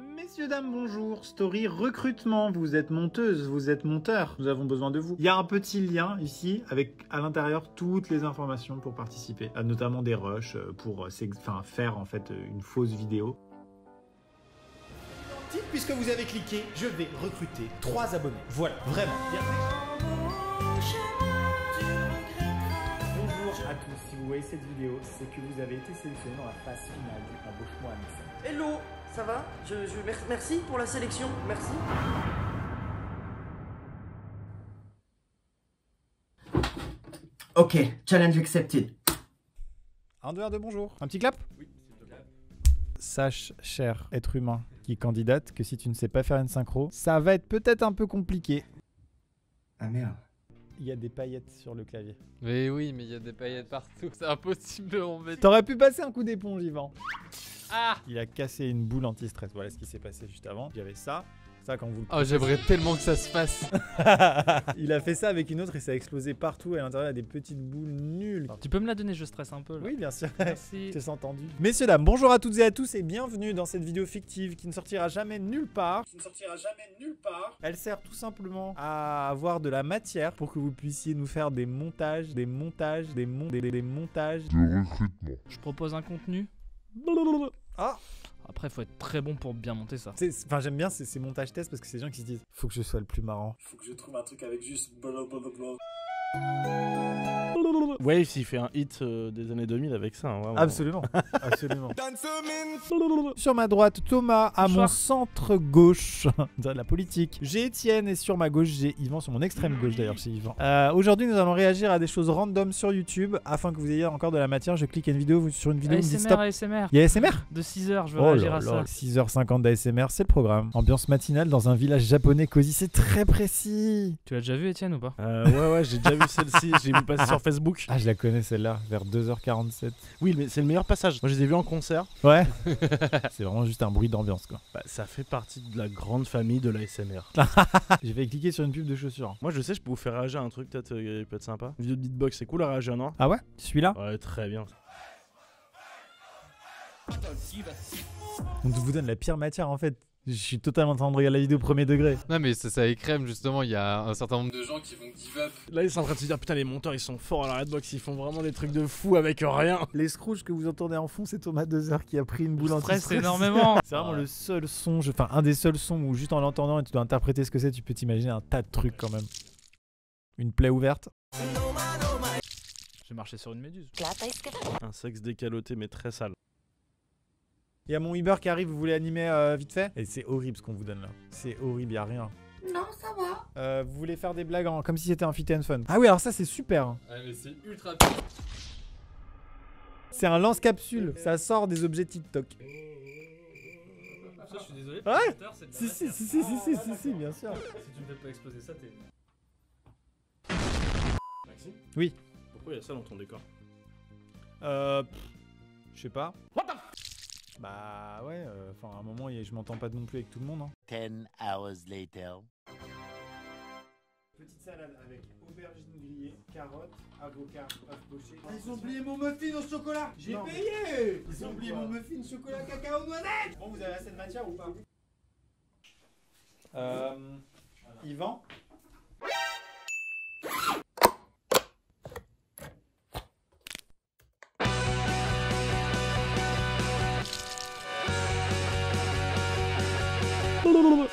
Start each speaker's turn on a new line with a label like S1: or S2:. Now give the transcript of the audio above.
S1: Messieurs, dames, bonjour. Story recrutement. Vous êtes monteuse, vous êtes monteur. Nous avons besoin de vous. Il y a un petit lien ici avec à l'intérieur toutes les informations pour participer, euh, notamment des rushs euh, pour euh, enfin, faire en fait une fausse vidéo.
S2: Puisque vous avez cliqué, je vais recruter trois abonnés. Voilà, vraiment.
S1: Voyez cette vidéo, c'est que vous avez été sélectionné dans la phase finale du embauche-moi à
S3: Hello, ça va? Je, je- mer- Merci pour la sélection, merci.
S4: Ok, challenge accepted.
S1: Un, deux, un, deux, bonjour. Un petit clap? Oui, Sache, cher être humain qui candidate, que si tu ne sais pas faire une synchro, ça va être peut-être un peu compliqué.
S4: Ah merde.
S1: Il y a des paillettes sur le clavier.
S5: Mais oui, mais il y a des paillettes partout, c'est impossible de mettre.
S1: T'aurais pu passer un coup d'éponge, Yvan.
S5: Ah
S1: Il a cassé une boule anti-stress. Voilà ce qui s'est passé juste avant. Il y avait ça. Ça, quand vous le
S5: Oh, j'aimerais tellement que ça se fasse.
S1: il a fait ça avec une autre et ça a explosé partout. Et à l'intérieur, il y a des petites boules nulles.
S6: Tu peux me la donner, je stresse un peu là.
S1: Oui, bien sûr.
S6: Merci.
S1: Je t'ai entendu. Messieurs, dames, bonjour à toutes et à tous et bienvenue dans cette vidéo fictive qui ne sortira jamais nulle part. Qui ne sortira jamais nulle part. Elle sert tout simplement à avoir de la matière pour que vous puissiez nous faire des montages, des montages, des, mon- des, des- des montages.
S6: Je propose un contenu.
S1: Ah
S6: Après, faut être très bon pour bien monter ça.
S1: Enfin, j'aime bien ces, ces montages tests parce que c'est des gens qui se disent Faut que je sois le plus marrant.
S2: Faut que je trouve un truc avec juste blablabla.
S7: Wave, s'il fait un hit euh, des années 2000 avec ça, hein, vraiment.
S1: Absolument, absolument. sur ma droite, Thomas, à mon
S6: Bonsoir.
S1: centre gauche, de la politique. J'ai Étienne et sur ma gauche, j'ai Yvan, sur mon extrême gauche d'ailleurs, c'est Yvan. Euh, Aujourd'hui, nous allons réagir à des choses random sur YouTube afin que vous ayez encore de la matière. Je clique une vidéo, sur une vidéo, vous me dites stop.
S6: ASMR, ASMR.
S1: Il y a ASMR
S6: De 6 heures, je veux
S1: Oh
S6: réagir
S1: là
S6: à
S1: là,
S6: ça.
S1: 6h50 d'ASMR, c'est le programme. Ambiance matinale dans un village japonais cosy, c'est très précis.
S6: Tu l'as déjà vu, Étienne, ou pas?
S7: Euh, ouais, ouais, j'ai déjà vu celle-ci, j'ai vu passer sur Facebook.
S1: Ah, je la connais celle-là, vers 2h47.
S7: Oui, mais c'est le meilleur passage. Moi, je les ai vus en concert.
S1: Ouais. c'est vraiment juste un bruit d'ambiance quoi.
S7: Bah, ça fait partie de la grande famille de l'ASMR.
S1: J'ai fait cliquer sur une pub de chaussures.
S7: Moi, je sais, je peux vous faire réagir à un truc peut-être euh, peut être sympa. Une vidéo de beatbox, c'est cool à réagir, non?
S1: Ah ouais? Celui-là
S7: Ouais, très bien.
S1: On vous donne la pire matière en fait. Je suis totalement en train de regarder la vidéo premier degré.
S5: Non, mais ça, ça écrème justement, il y a un certain nombre de gens qui vont give up.
S7: Là, ils sont en train de se dire, putain, les monteurs, ils sont forts à la Redbox, ils font vraiment des trucs de fou avec rien.
S1: Les Scrooge que vous entendez en fond, c'est Thomas Dezer qui a pris une boule
S6: Stress
S1: anti-stress.
S6: énormément.
S1: C'est vraiment le seul son, je- enfin un des seuls sons où juste en l'entendant et tu dois interpréter ce que c'est, tu peux t'imaginer un tas de trucs quand même. Une plaie ouverte.
S6: J'ai marché sur une méduse.
S7: Un sexe décaloté, mais très sale.
S1: Il y a mon Uber qui arrive, vous voulez animer euh, vite fait Et c'est horrible ce qu'on vous donne là. C'est horrible, y a rien.
S3: Non, ça va.
S1: Euh, vous voulez faire des blagues en- comme si c'était un fit and fun. Ah oui, alors ça c'est super.
S5: Ouais, mais c'est ultra
S1: C'est un lance-capsule, ça sort des objets TikTok.
S6: je suis désolé.
S1: Ouais Si si si si si si si, si, bien sûr.
S6: Si tu ne fais pas exploser ça, t'es.
S7: Maxime?
S1: Oui.
S7: Pourquoi il y a ça dans ton décor?
S1: Euh. pff, Je sais pas. Bah ouais, euh, enfin à un moment je m'entends pas non plus avec tout le monde. Hein.
S8: 10 hours later.
S1: Petite salade avec aubergine grillée, carottes, avocat, œuf poché. Ils ont oublié mon muffin au chocolat J'ai payé Ils ont oublié mon muffin chocolat cacao noisette Bon, vous avez assez de matière ou pas? Euh. Yvan? blah, blah, blah.